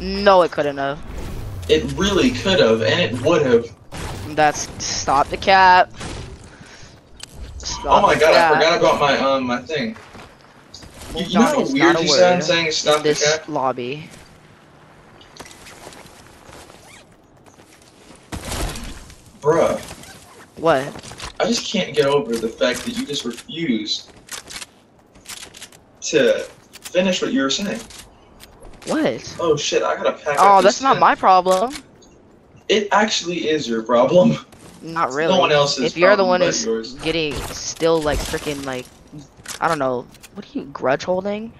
No, it couldn't have. It really could have, and it would have. That's stop the cap. Stop Oh my god, I forgot about my um my thing. You, you know how weird you sound saying in stop the this lobby. Bruh, What? I just can't get over the fact that you just refuse to finish what you were saying. What? Oh shit, I gotta pack Oh, that's not my problem. It actually is your problem. Not really. No one else's if you're the one who's yours. getting still like freaking like, I don't know. What are you grudge holding?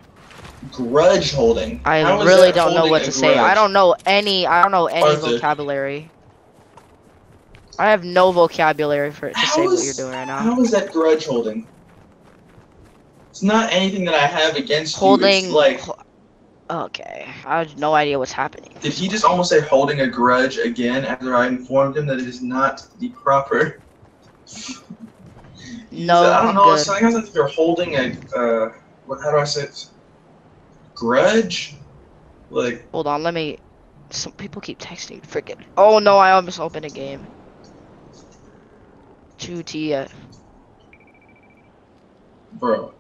Grudge holding. I How is really don't know what to say. I don't know any. I don't know any Arthur. vocabulary. I have no vocabulary for to How say what you're doing right now. How is that grudge holding? It's not anything that I have against Holding. you. It's like, okay, I have no idea what's happening. did he just almost say holding a grudge again after I informed him that it is not the proper? No, said, I don't know. good. It's something like if you're holding a, uh, what? How do I say it? Grudge? Like, Hold on, let me. Some people keep texting. Freaking. Oh no, I almost opened a game. Two T. uh, bro.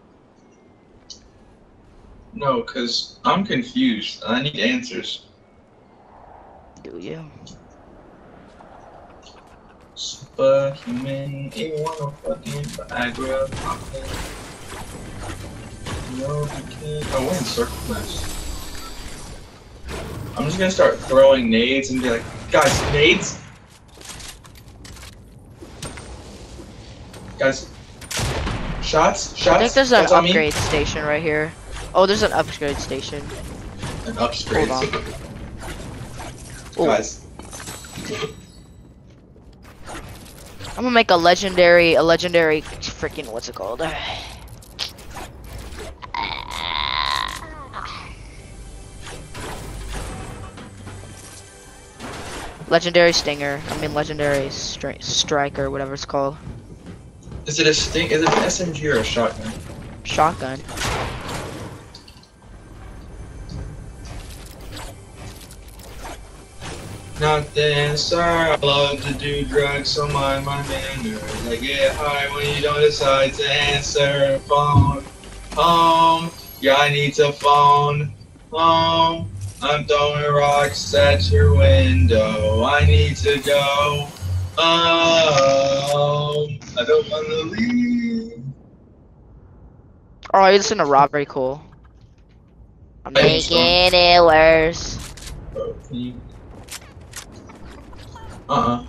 No, cause I'm confused. I need answers. Do you? Superhuman, you wanna fucking Viagra? fucking- No, you can't. Oh, we're in circle. I'm just gonna start throwing nades and be like, guys, nades? Guys, shots? Shots? I think there's an Shots on me? upgrade station right here. Oh, there's an upgrade station. An upgrade. Hold on. Ooh. Guys, I'm gonna make a legendary, a legendary, freaking what's it called? Legendary stinger. I mean legendary stri striker, whatever it's called. is it a sting? Is it an SMG or a shotgun? Shotgun. Not dancer, I love to do drugs, so mind my manners. I get high when you don't decide to answer phone. Home, yeah, I need to phone. Home, I'm throwing rocks at your window. I need to go. Home, I don't want to leave. Oh, you listen to robbery cool. I'm making it worse. Bro, can you? Uh-uh.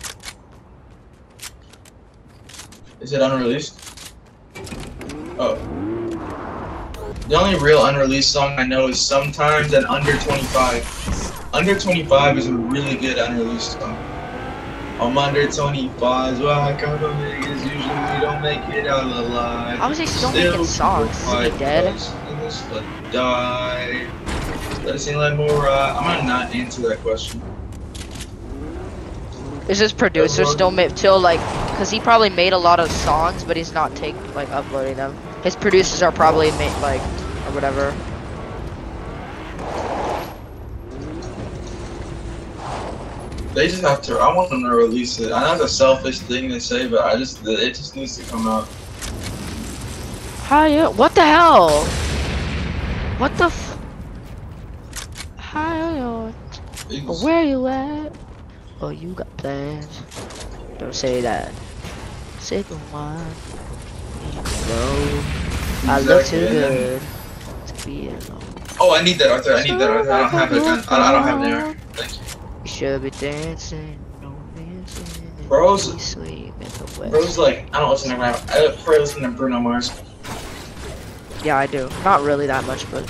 Is it unreleased? Oh. The only real unreleased song I know is Sometimes and Under 25. Under 25 is a really good unreleased song. I'm under 25, well, I come from niggas usually don't make it out alive. He still making songs? Fight dead? us in this but die. Let us sing like more. Uh, I'm gonna not answer that question. Is his producer still made till like, cause he probably made a lot of songs, but he's not take like uploading them. His producers are probably made like, or whatever. They just have to. I want them to release it. I know it's a selfish thing to say, but I just it just needs to come out. Hi, what the hell? What the f? Hi, It's- where you at? Oh, you got plans. Don't say that. Say goodbye. Bro, I look too good to be alone. Oh, I need that, Arthur. I need that, Arthur. I don't have it. gun. I, don't have it there. Thank you. You should be dancing, no dancing. Bros- be Sleep in the west. Bro's like, I don't listen to rap. I prefer listen to Bruno Mars. Yeah, I do. Not really that much, but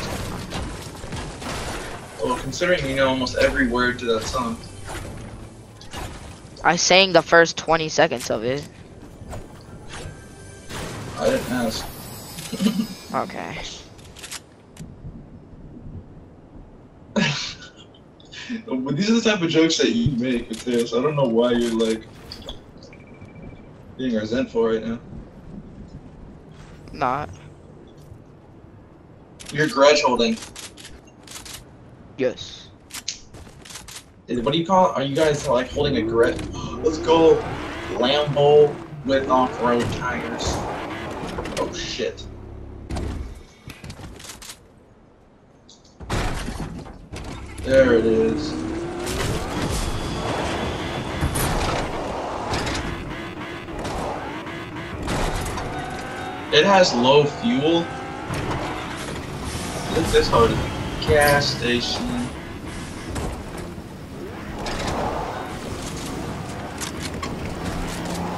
Well, considering you know almost every word to that song. I sang the first 20 seconds of it. I didn't ask. Okay. but these are the type of jokes that you make, Mateus. I don't know why you're like being resentful right now. Not. You're grudge holding. Yes. What do you call it? Are you guys like holding a grip? Let's go Lambo with off-road tires. Oh shit. There it is. It has low fuel. Look this hard gas station.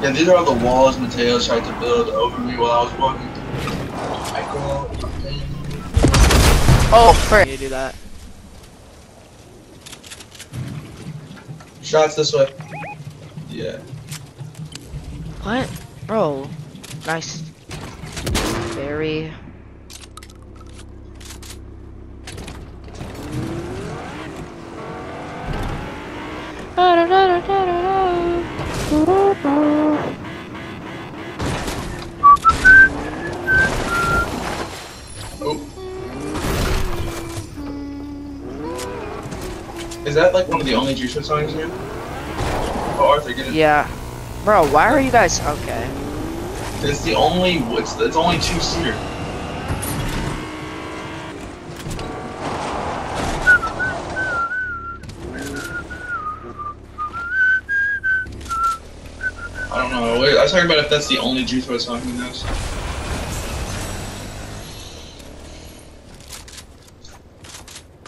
Yeah, these are all the walls Mateo tried to build over me while I was walking. Oh, frick. You do that. Shots this way. Yeah. What? Bro. Nice. Very. Is that like one of the only Juice WRLD songs here? Oh, Arthur, get it. Yeah. Bro, why are you guys okay? It's the only. It's it's only two seater. I don't know. Wait, I was talking about if that's the only Juice WRLD song he knows.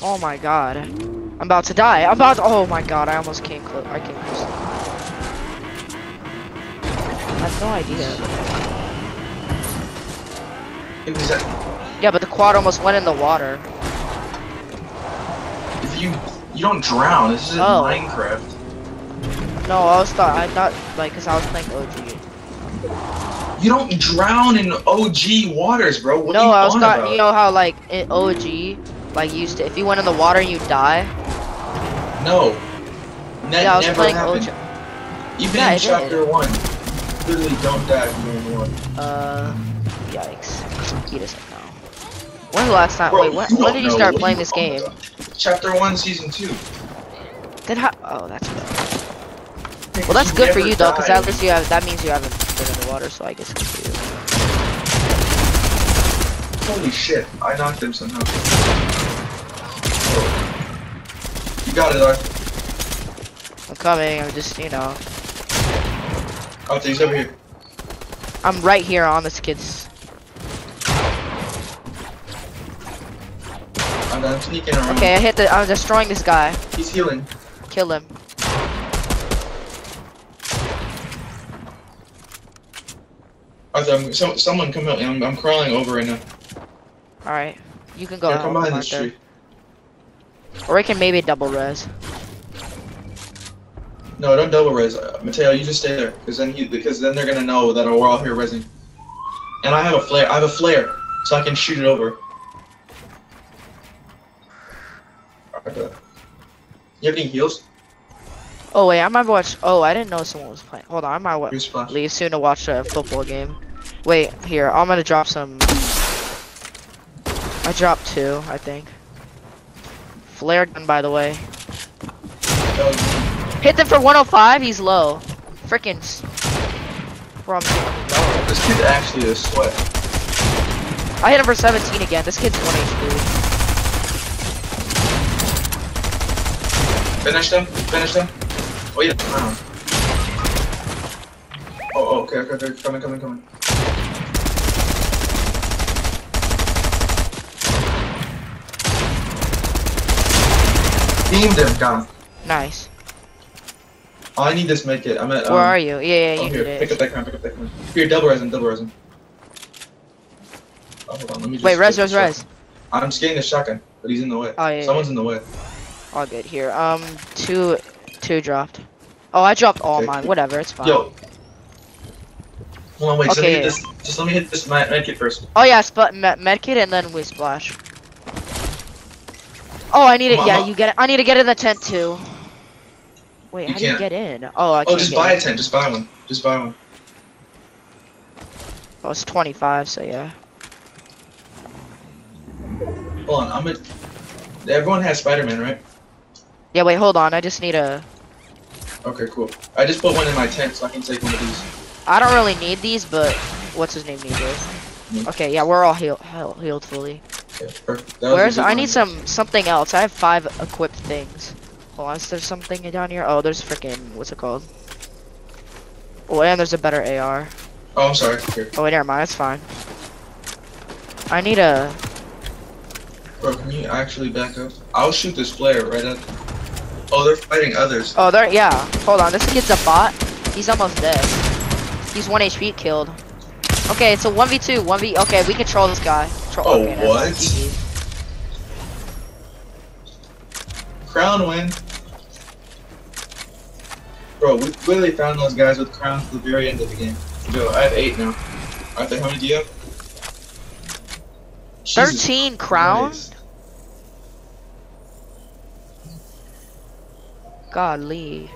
Oh my god. I'm about to die. I'm about to, oh my god, I almost came close. I came close. I have no idea. Yeah, but the quad almost went in the water. if you you don't drown, this is Oh. Minecraft. No, I was thought I thought like cause I was playing OG. You don't drown in OG waters, bro. What no, I was thought you know how like in OG, like you used to if you went in the water and you die. No. That yeah, I was never playing happened. OG. Even Yeah, in it did. chapter one, literally don't die in water. Uh, yikes. He doesn't know. When's the last time? Bro, wait, when, when did you start playing you this game? about? Chapter one, season two. Did ha- Oh, that's good. Well, that's good for you though, cause at least you have. That means you haven't been in the water, so I guess good for you. Holy shit! I knocked him somehow. Oh. You got it, Arthur. I'm coming. I'm just, you know, oh, Arthur, he's over here. I'm right here on this kid's. I'm, I'm sneaking around. Okay, I hit the. I'm destroying this guy. He's healing. Kill him. Oh, Arthur, I'm, so, someone come help me. I'm, I'm crawling over right now. All right, you can go. Yeah, come behind this tree. Or we can maybe double res. No, don't double res. Uh, Mateo, you just stay there, because then he, because then they're gonna know that we're all here resing. And I have a flare. I have a flare, so I can shoot it over. Okay. You have any heals? Oh wait, I might watch. Oh, I didn't know someone was playing. Hold on, I might wa- leave soon to watch a football game. Wait, here, I'm gonna drop some. I dropped two, I think. Flare gun, by the way. Oh, Hit them for 105. He's low. Freaking. s- Bro, oh, this kid actually is sweat. I hit him for 17 again. This kid's 1 HP. Finish them. Finish them. Oh yeah. Oh, oh, okay, okay, okay. Coming, coming, coming. Beamed him, got him. Nice. Oh, I need this med kit. I'm at. Um, Where are you? Yeah, yeah, Oh, you here, pick it. up that crown, pick up that crown. Here, double res him, double res him. Oh, hold on, let me just. Wait, res, res, res. I'm scanning the shotgun, but he's in the way. Oh, yeah, Someone's in the way. All good here. Um, two, two dropped. Oh, I dropped all Okay. mine. Whatever, it's fine. Yo. Hold on, wait. so let me Okay. hit this. Just let me hit this med, med kit first. Oh yeah, sp- med medkit and then we splash. Oh, I need it. Yeah, you get it. I need to get in the tent too. Wait, You how do you can't. get in? Oh, I Oh, just buy in. a tent. Just buy one. Just buy one. Oh, it's 25, so yeah. Hold on, I'm a. Everyone has Spider-Man, right? Yeah, wait, hold on. I just need a. Okay, cool. I just put one in my tent so I can take one of these. I don't really need these, but what's his name needs it. Hmm. Okay, yeah, we're all healed, healed fully. Okay, perfect. That was a Where's I need some something else. I have five equipped things. Hold on, is there something down here? Oh, there's freaking what's it called? Oh, and there's a better AR. Oh, I'm sorry. Here. Oh wait, never mind. It's fine. I need a. Bro, can you actually back up? I'll shoot this player right at. Oh, they're fighting others. Oh, they're Yeah. Hold on. This kid's a bot. He's almost dead. He's one HP killed. Okay, it's a one v two. One v. Okay, we control this guy. Control, Oh, what? Crown win. Bro, we literally found those guys with crowns at the very end of the game. Yo, I have eight now. Arthur, how many do you have? Jesus Thirteen crowns? Christ. Godly.